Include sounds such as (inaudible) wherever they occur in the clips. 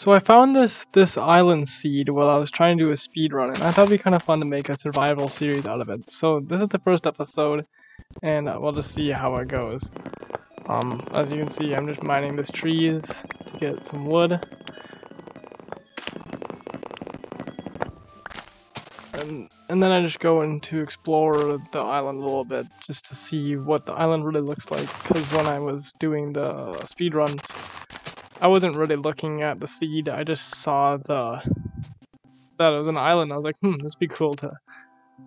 So I found this this island seed while I was trying to do a speed run, and I thought it'd be kind of fun to make a survival series out of it. So this is the first episode, and uh, we'll just see how it goes. Um, as you can see, I'm just mining these trees to get some wood. And, and then I just go in to explore the island a little bit, just to see what the island really looks like, because when I was doing the speed runs, I wasn't really looking at the seed. I just saw the that it was an island. I was like, hmm, this would be cool to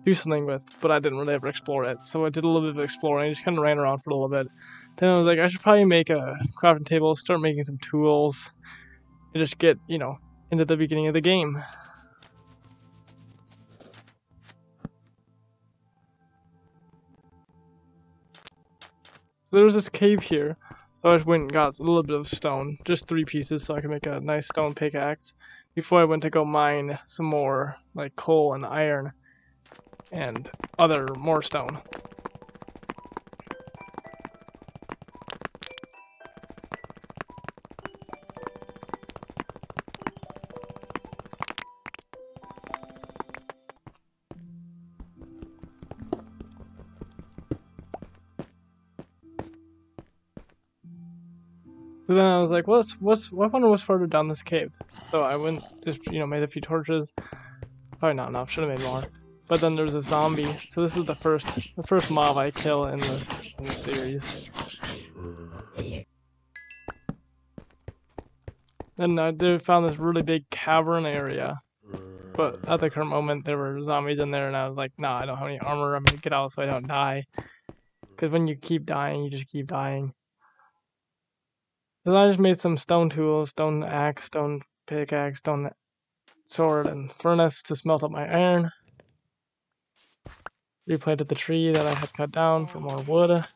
do something with, but I didn't really ever explore it. So I did a little bit of exploring. I just kind of ran around for a little bit. Then I was like, I should probably make a crafting table, start making some tools, and just get, you know, into the beginning of the game. So there was this cave here. So I went and got a little bit of stone, just three pieces, so I could make a nice stone pickaxe. Before I went to go mine some more, like coal and iron, and other more stone. So then I was like, what's what's I wonder what's further down this cave. So I went just you know made a few torches. Probably not enough. Should have made more. But then there's a zombie. So this is the first the first mob I kill in this in series. Then I did found this really big cavern area. But at the current moment there were zombies in there and I was like, nah, I don't have any armor, I'm gonna get out so I don't die. Because when you keep dying, you just keep dying. So I just made some stone tools, stone axe, stone pickaxe, stone sword, and furnace to smelt up my iron. Replanted the tree that I had cut down for more wood.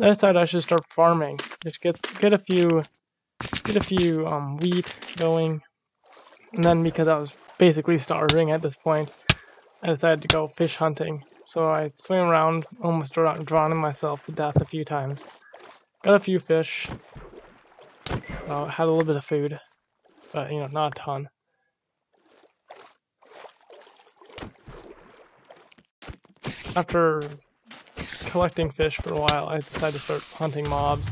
I decided I should start farming. Just get get a few get a few um wheat going. And then because I was basically starving at this point, I decided to go fish hunting. So I swam around, almost drowning myself to death a few times. Got a few fish. Had a little bit of food, but you know, not a ton. After collecting fish for a while, I decided to start hunting mobs.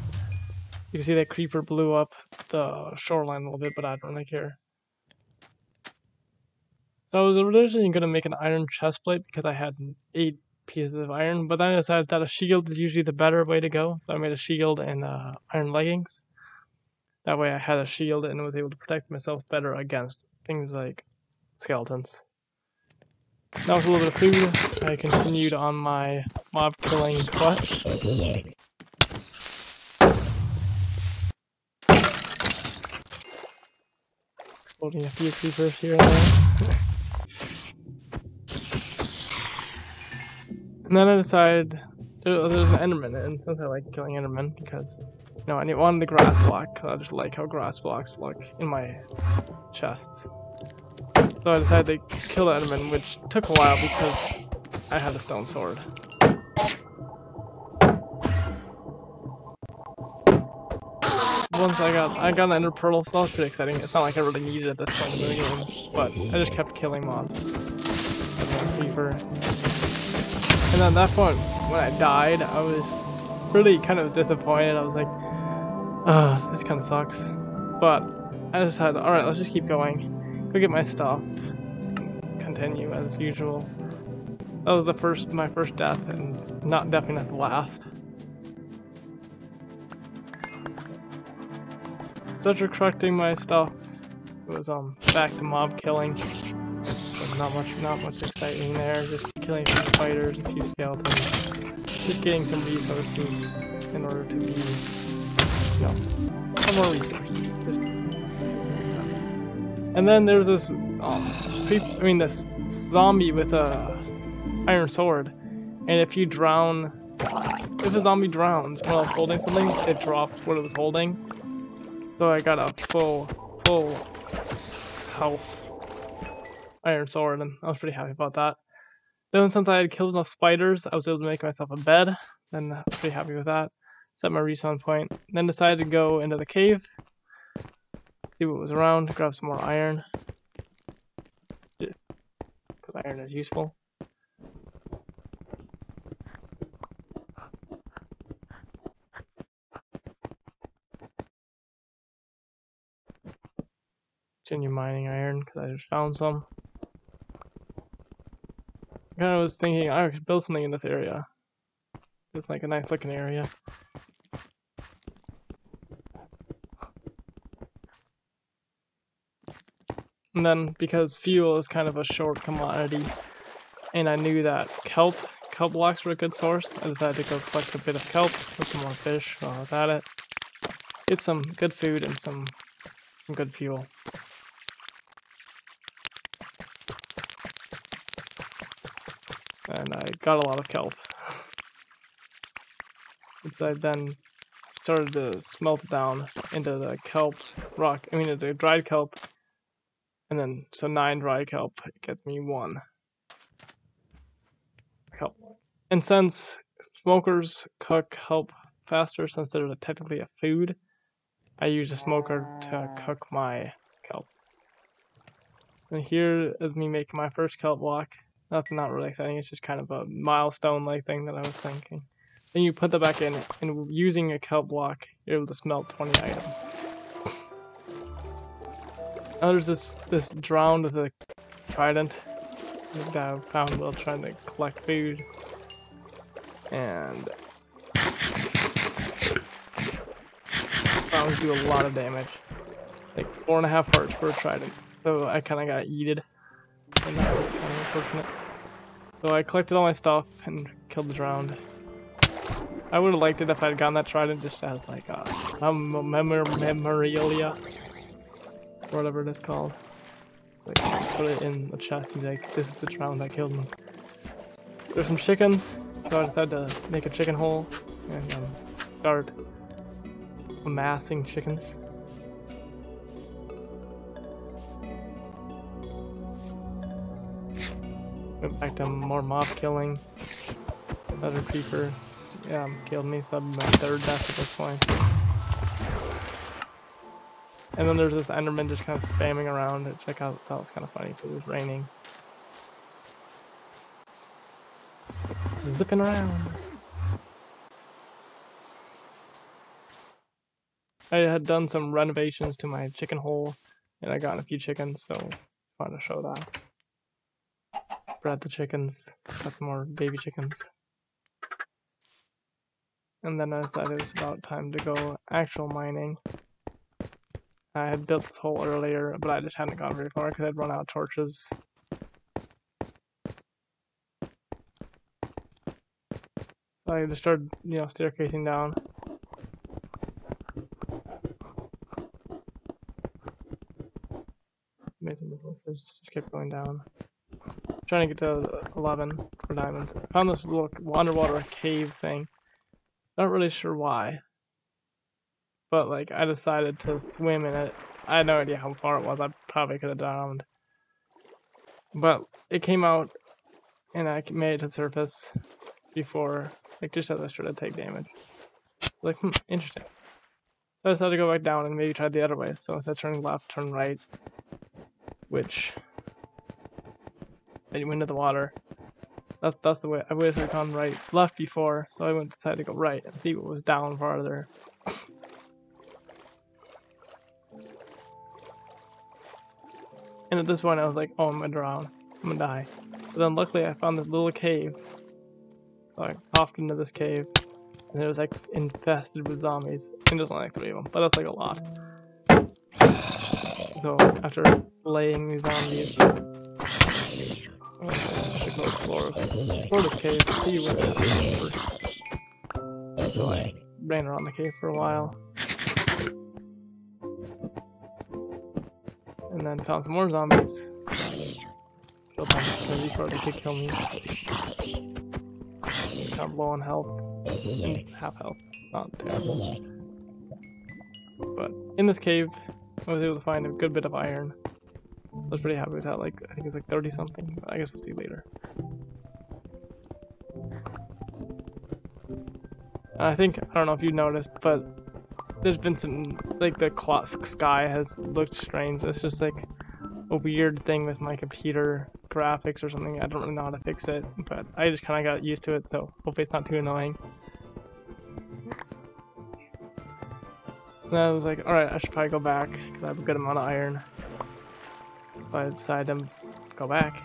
You can see that creeper blew up the shoreline a little bit, but I don't really care. So I was originally going to make an iron chest plate because I had eight pieces of iron, but then I decided that a shield is usually the better way to go. So I made a shield and uh, iron leggings. That way I had a shield and was able to protect myself better against things like skeletons. Now with a little bit of food, I continued on my mob killing quest. Exploding a few creepers here and there. (laughs) And then I decided there, there's an Enderman, and since I like killing Endermen, because you know I wanted the grass block, because I just like how grass blocks look in my chests. So I decided to kill the Enderman, which took a while because I had a stone sword. Once I got I got an ender pearl, so that was pretty exciting. It's not like I really needed it at this point in the game, but I just kept killing mobs. Creeper. And at that point, when I died, I was really kind of disappointed. I was like, oh, this kind of sucks. But I decided, alright, let's just keep going. Go get my stuff. Continue as usual. That was the first, my first death, and not definitely not the last. So after collecting my stuff, it was um back to mob killing not much, not much exciting there. Just killing some spiders, a few skeletons, just getting some resources in order to be, you know, some more resources. Just, and then there's this, um, I mean, this zombie with a iron sword, and if you drown, if a zombie drowns while it's holding something, it drops what it was holding. So I got a full, full health iron sword, and I was pretty happy about that. Then since I had killed enough spiders, I was able to make myself a bed, and I was pretty happy with that. set my respawn point. Then decided to go into the cave, see what was around, grab some more iron. Because iron is useful. Continue mining iron because I just found some. I kind of was thinking I could build something in this area. It's like a nice looking area. And then because fuel is kind of a short commodity, and I knew that kelp, kelp blocks were a good source, I decided to go collect a bit of kelp with some more fish while I was at it. Get some good food and some, some good fuel. And I got a lot of kelp. Which I then started to smelt down into the kelp rock, I mean the dried kelp and then, so nine dried kelp get me one kelp. And since smokers cook kelp faster, since they're technically a food, I use a smoker to cook my kelp. And here is me making my first kelp block. That's not really exciting, it's just kind of a milestone-like thing that I was thinking. Then you put that back in, and using a kelp block, you're able to smelt 20 items. Oh, there's this this drowned with a trident that I found while trying to collect food, and found do a lot of damage, like four and a half hearts for a trident. So I kind of got yeeted, and that was kind of unfortunate. So I collected all my stuff and killed the drowned. I would have liked it if I had gotten that trident just as like a, a memor memorialia whatever it is called. Like, put it in the chest, he's like, this is the drowned that killed me. There's some chickens, so I decided to make a chicken hole and um, start amassing chickens. Back to more mob killing. Another creeper, yeah, killed me, so I'm my third death at this point. And then there's this Enderman just kind of spamming around. Check out, that was kind of funny because it was raining. Zipping around. I had done some renovations to my chicken hole, and I got a few chickens, so I wanted to show that. Bred the chickens, got more baby chickens. And then I decided it was about time to go actual mining. I had built this hole earlier, but I just hadn't gone very far because I'd run out of torches. So I just started, you know, staircasing down. Made some torches, just kept going down. Trying to get to 11 for diamonds. I found this little underwater cave thing. Not really sure why but like I decided to swim in it. I had no idea how far it was. I probably could have drowned. But it came out and I made it to surface before, like just as I started to take damage. Like, hmm, interesting. So I decided to go back down and maybe try the other way. So instead of turning left, turn right, which then you went into the water. That's that's the way I would have gone right, left before. So I went decided to go right and see what was down farther. And at this point, I was like, oh, I'm gonna drown. I'm gonna die. But then luckily, I found this little cave. So I popped into this cave, and it was like infested with zombies. And there's only like three of them, but that's like a lot. So after slaying these zombies, should go explore, explore this cave, see what So I ran around the cave for a while. And then found some more zombies. Killed them before they could kill me. Of low on health. And half health. Not terrible. But in this cave, I was able to find a good bit of iron. I was pretty happy with that, like, I think it was like 30 something, I guess we'll see later. I think, I don't know if you noticed, but there's been some, like the clock sky has looked strange. It's just like a weird thing with my computer graphics or something. I don't really know how to fix it, but I just kind of got used to it, so hopefully it's not too annoying. And I was like, alright, I should probably go back, because I have a good amount of iron. But I decided to go back.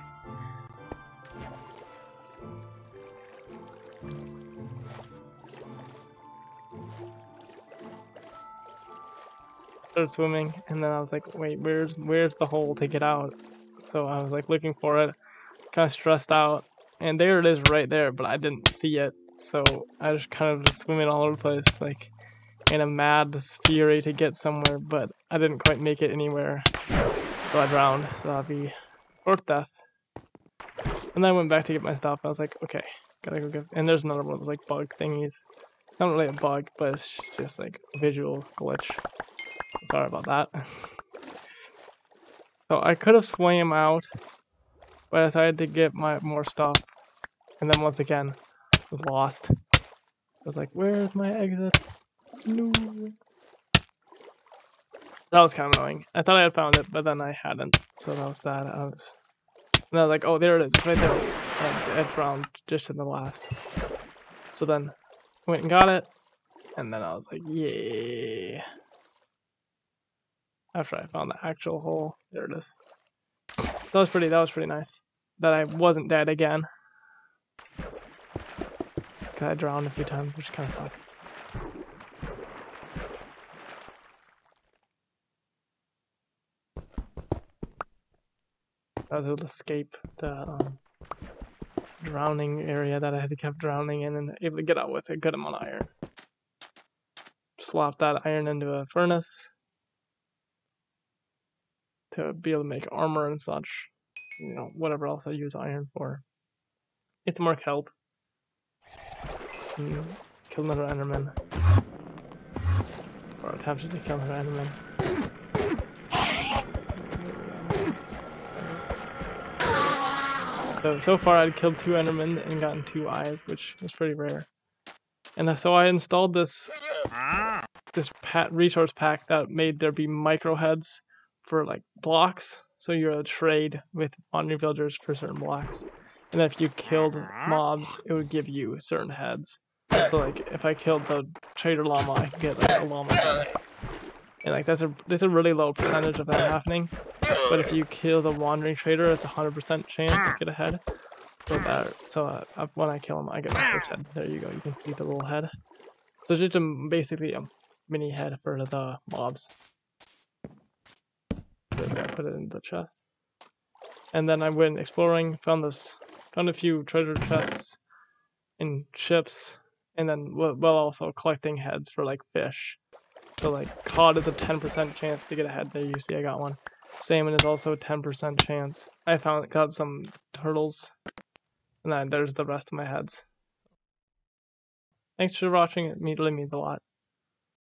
Started swimming, and then I was like, wait, where's where's the hole to get out? So I was like looking for it, kind of stressed out, and there it is right there, but I didn't see it. So I just kind of just swimming all over the place, like in a mad fury to get somewhere, but I didn't quite make it anywhere. I drowned, so that'd be fourth death. And then I went back to get my stuff, I was like, okay, gotta go get, and there's another one of those like bug thingies. Not really a bug, but it's just like visual glitch. Sorry about that. So I could have swam out, but I decided to get my more stuff. And then once again, was lost. I was like, where's my exit? No. That was kind of annoying. I thought I had found it, but then I hadn't, so that was sad. I was, and I was like, oh, there it is, right there. And I drowned just in the last. So then, went and got it, and then I was like, yeah. After I found the actual hole, there it is. That was pretty. That was pretty nice. That I wasn't dead again. Cause I drowned a few times, which kind of sucked. Able to escape the um, drowning area that I had to keep drowning in and able to get out with a good amount of iron. Slap that iron into a furnace to be able to make armor and such. You know, whatever else I use iron for. It's more kelp. Mm, kill another enderman. Or attempted to kill another enderman. So, so far I'd killed two Endermen and gotten two eyes, which was pretty rare. And so I installed this this pat resource pack that made there be micro heads for like blocks. So you're a trade with wandering villagers for certain blocks. And if you killed mobs, it would give you certain heads. So like if I killed the trader llama, I could get like a llama head. And like that's a there's a really low percentage of that happening. But if you kill the wandering trader, it's a hundred percent chance to get ahead. So that so uh, when I kill him, I get my first head. There you go. You can see the little head. So it's just a, basically a mini head for the mobs. Put it in the chest. And then I went exploring, found this, found a few treasure chests and ships, and then well also collecting heads for like fish. So like cod is a 10% chance to get ahead. There you see I got one. Salmon is also a 10% chance. I found got some turtles. And then there's the rest of my heads. Thanks for watching, it really means a lot.